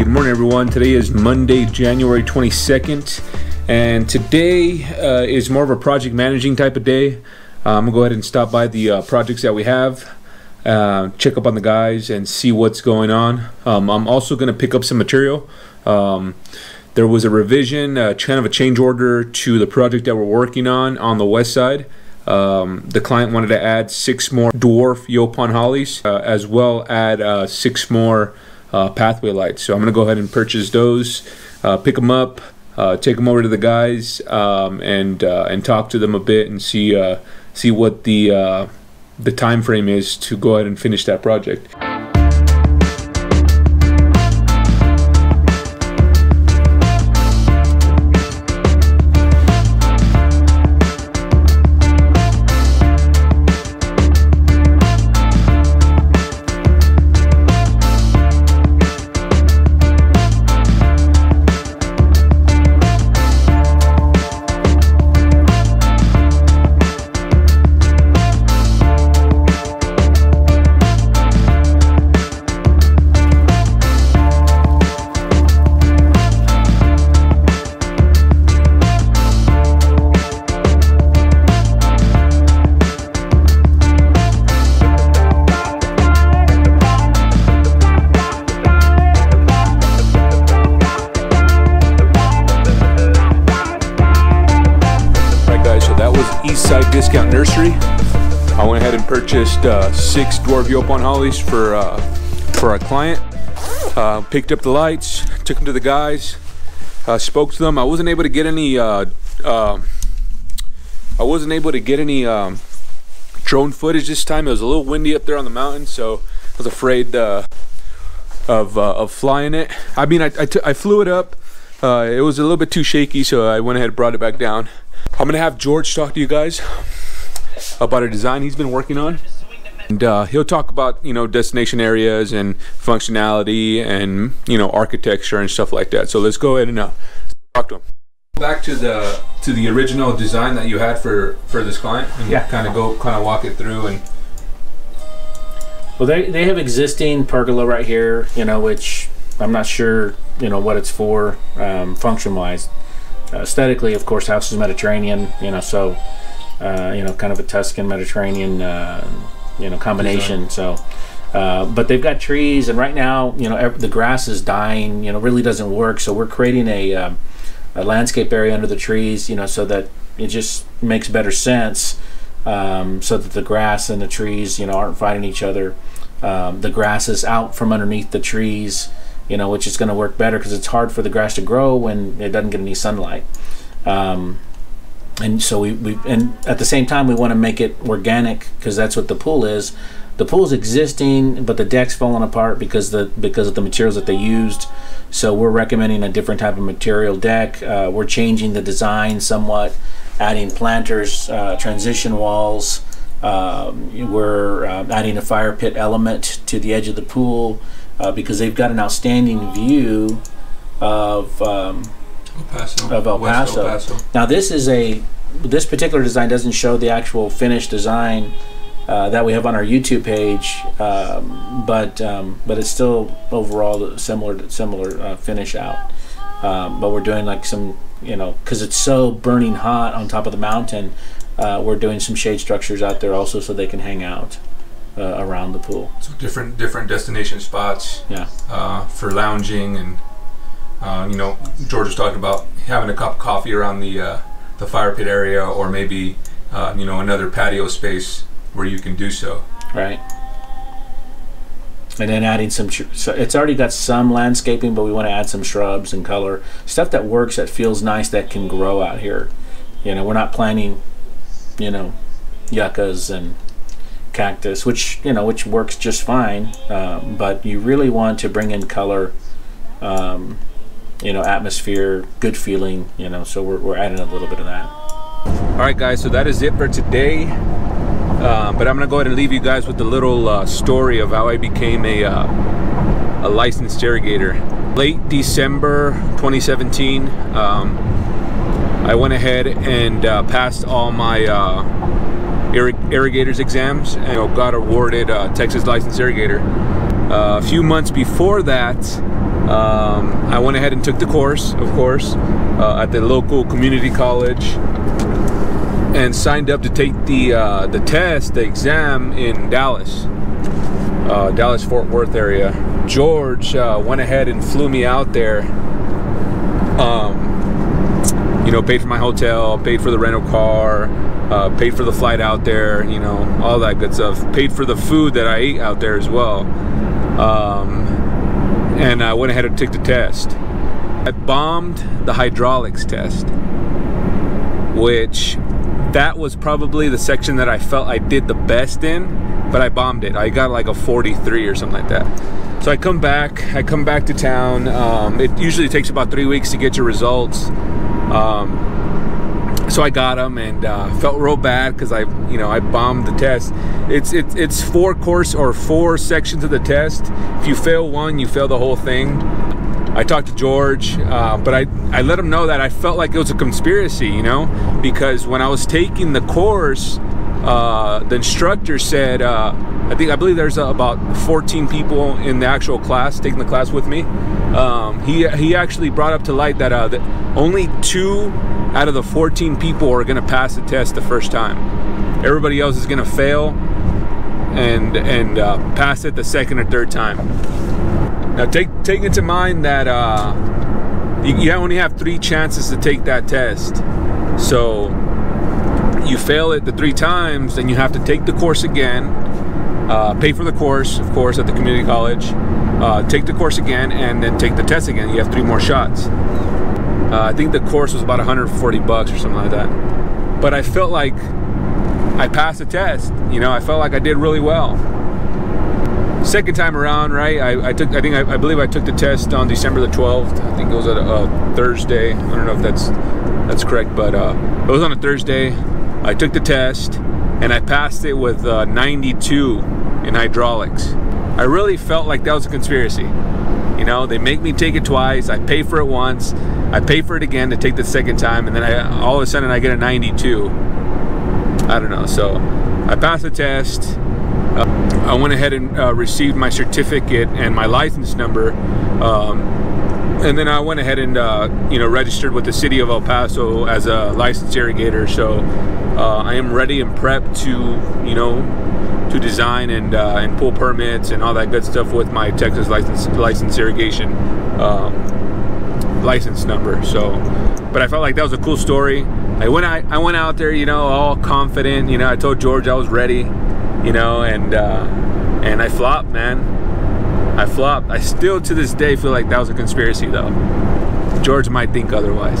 good morning, everyone. Today is Monday, January 22nd, and today uh, is more of a project managing type of day. Uh, I'm gonna go ahead and stop by the uh, projects that we have, uh, check up on the guys, and see what's going on. Um, I'm also gonna pick up some material. Um, there was a revision, uh, kind of a change order to the project that we're working on on the west side. Um, the client wanted to add six more dwarf Yaupon hollies, uh, as well add six more pathway lights. So I'm gonna go ahead and purchase those, uh, pick them up, uh, take them over to the guys, um, and uh, and talk to them a bit and see uh, see what the uh, the time frame is to go ahead and finish that project. Eastside Discount Nursery. I went ahead and purchased uh, six dwarf Yaupon hollies for uh, for our client. Uh, picked up the lights, took them to the guys, uh, spoke to them. I wasn't able to get any. Uh, uh, I wasn't able to get any um, drone footage this time. It was a little windy up there on the mountain, so I was afraid uh, of of flying it. I mean, I I, flew it up. It was a little bit too shaky, so I went ahead and brought it back down. I'm gonna have George talk to you guys about a design he's been working on, and uh, he'll talk about you know destination areas and functionality and you know architecture and stuff like that. So let's go ahead and uh, talk to him. Back to the to the original design that you had for for this client, and Yeah. kind of go kind of walk it through and Well, they, they have existing pergola right here, you know, which I'm not sure, you know, what it's for um, function wise. Uh, aesthetically, of course, house is Mediterranean, you know, so, uh, you know, kind of a Tuscan Mediterranean, uh, you know, combination. So, uh, but they've got trees, and right now, you know, the grass is dying, you know, really doesn't work. So we're creating a, um, a landscape area under the trees, you know, so that it just makes better sense. Um, so that the grass and the trees, you know, aren't fighting each other. Um, the grass is out from underneath the trees, you know, which is going to work better because it's hard for the grass to grow when it doesn't get any sunlight. Um, and so we, we and at the same time we want to make it organic because that's what the pool is. The pool's existing, but the deck's falling apart because the because of the materials that they used. So we're recommending a different type of material deck. Uh, we're changing the design somewhat, adding planters, uh, transition walls. Um, we're uh, adding a fire pit element to the edge of the pool uh, because they've got an outstanding view of um, El Paso, of El Paso. Now this is a this particular design doesn't show the actual finished design uh, that we have on our YouTube page, um, but um, but it's still overall similar similar uh, finish out. Um, but we're doing like some you know because it's so burning hot on top of the mountain. Uh, we're doing some shade structures out there also so they can hang out uh, around the pool. So different different destination spots. Yeah. uh, for lounging and uh, you know George was talking about having a cup of coffee around the uh, the fire pit area or maybe uh, you know another patio space where you can do so. right? And then adding some, so it's already got some landscaping, but we want to add some shrubs and color stuff that works, that feels nice, that can grow out here. You know, we're not planting, you know, yuccas and cactus, which you know, which works just fine. Um, but you really want to bring in color, um, you know, atmosphere, good feeling. You know, so we're we're adding a little bit of that. All right, guys. So that is it for today. Um, but I'm gonna go ahead and leave you guys with a little uh, story of how I became a uh, a licensed irrigator. Late December 2017, um, I went ahead and uh, passed all my uh, irrig- irrigators exams and you know, got awarded uh, Texas licensed irrigator. Uh, a few months before that, Um, I went ahead and took the course, of course, uh, at the local community college, and signed up to take the uh, the test, the exam in Dallas, uh, Dallas Fort Worth area. George uh, went ahead and flew me out there. Um, you know, paid for my hotel, paid for the rental car, uh, paid for the flight out there, you know, all that good stuff. Paid for the food that I ate out there as well. Um, and I went ahead and took the test. I bombed the hydraulics test, which that was probably the section that I felt I did the best in, but I bombed it. I got like a 43 or something like that. So I come back, I come back to town. Um, it usually takes about three weeks to get your results. Um, so I got them and uh, felt real bad because I, you know, I bombed the test. It's it's it's four course or four sections of the test. If you fail one, you fail the whole thing. I talked to George, uh, but I I let him know that I felt like it was a conspiracy, you know, because when I was taking the course, uh, the instructor said, uh, I think I believe there's about 14 people in the actual class taking the class with me. Um, he he actually brought up to light that, uh, that only two out of the 14 people are going to pass the test the first time. Everybody else is going to fail and and uh, pass it the second or third time. Now take take into mind that uh, you, you only have three chances to take that test. So you fail it the three times, then you have to take the course again, uh, pay for the course, of course, at the community college, uh, take the course again, and then take the test again. You have three more shots. Uh, I think the course was about 140 bucks or something like that. But I felt like I passed the test. You know, I felt like I did really well. Second time around, right? I, I took. I think I, I, believe I took the test on December the 12th. I think it was a, a Thursday. I don't know if that's that's correct, but uh, it was on a Thursday. I took the test and I passed it with uh, 92 in hydraulics. I really felt like that was a conspiracy. You know, they make me take it twice. I pay for it once. I pay for it again to take the second time, and then I, all of a sudden I get a 92. I don't know. So I passed the test. Uh, I went ahead and uh, received my certificate and my license number. Um, and then I went ahead and uh, you know registered with the city of El Paso as a licensed irrigator. So uh, I am ready and prepped to you know to design and uh, and pull permits and all that good stuff with my Texas license license irrigation um, license number. So, but I felt like that was a cool story. I went out, I went out there, you know, all confident. You know, I told George I was ready, you know, and uh, and I flopped, man. I flopped. I still to this day feel like that was a conspiracy, though. George might think otherwise.